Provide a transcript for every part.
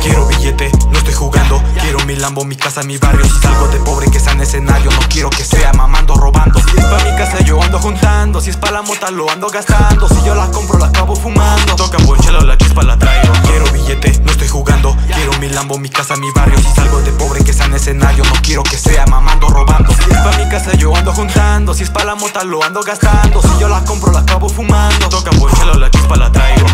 Quiero billete, no estoy jugando. Quiero mi Lambo, mi casa, mi barrio. Si salgo de pobre que sea en escenario No quiero que sea mamando, robando. Si es pa' mi casa yo ando juntando. Si es pa' la mota lo ando gastando. Si yo la compro la acabo fumando. Toca ponchelo, la chispa la traigo. Quiero billete, no estoy jugando. Quiero mi Lambo, mi casa, mi barrio. Si salgo de pobre que sea en escenario No quiero que sea mamando, robando. Si es pa' mi casa yo ando juntando. Si es pa' la mota lo ando gastando. Si yo la compro la acabo fumando. Toca ponchelo, la chispa la traigo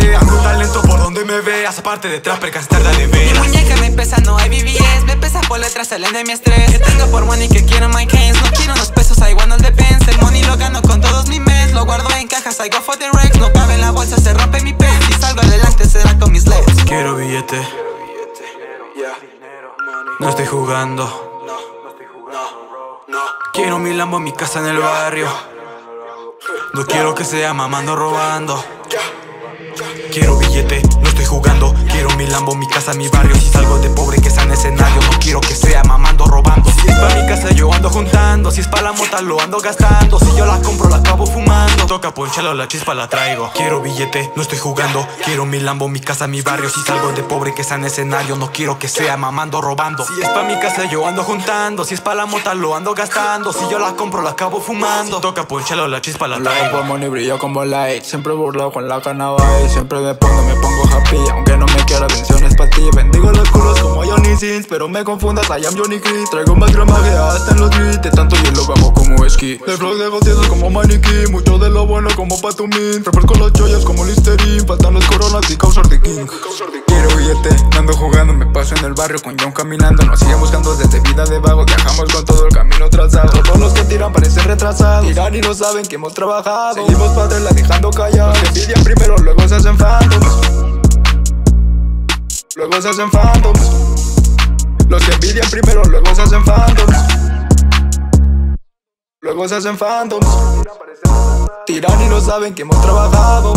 fe Hago talento por donde me veas Aparte de trapper, cantar Mi veras muñeca me pesa, no hay BBS Me pesa por letras, salen de mi estrés. Que tengo por money, que quiero my cans No quiero unos pesos, I want all the pens El money lo gano con todos mis mes Lo guardo en cajas, I go for the Rex No cabe en la bolsa, se rompe mi pen. Si salgo adelante será con mis leds Quiero billete. No estoy jugando. Quiero mi Lambo, mi casa en el barrio. No quiero que sea mamando, robando Quiero billete, no jugando. Quiero mi Lambo, mi casa, mi barrio. Si salgo de pobre que sea en escenario No quiero que sea mamando, robando. Si es pa' mi casa yo ando juntando. Si es pa' la mota lo ando gastando. Si yo la compro la acabo fumando. Toca ponchalo, la chispa la traigo. Quiero billete, no estoy jugando. Quiero mi Lambo, mi casa, mi barrio. Si salgo de pobre que sea en escenario No quiero que sea mamando, robando. Si es pa' mi casa yo ando juntando. Si es pa' la mota lo ando gastando. Si yo la compro la acabo fumando. Toca ponchalo, la chispa la La traigo. por money brilla como light Siempre burlado con la cannabis. Siempre me pongo, me pongo happy Aunque no me quiera atenciones pa' ti. Bendigo los culos como Johnny Sins Pero me confundas, I am Johnny Chris Traigo más gramaje hasta en los beats De tanto hielo bajo como esquí. De flow de como maniquí Mucho de lo bueno como Patumín Refresco las joyas como Listerine Faltan los coronas y causar de king. Quiero billete, ando jugando Me paso en el barrio con John caminando. Nos siguen buscando desde vida de vago Viajamos con todo el camino trazado. Todos los que tiran parecen retrasados Tiran y no saben que hemos trabajado. Seguimos padres la dejando callados. Los que envidian primero, luego se hacen phantoms Luego se hacen phantoms Los que envidian primero, luego se hacen phantoms Luego se hacen phantoms Tiran y no saben que hemos trabajado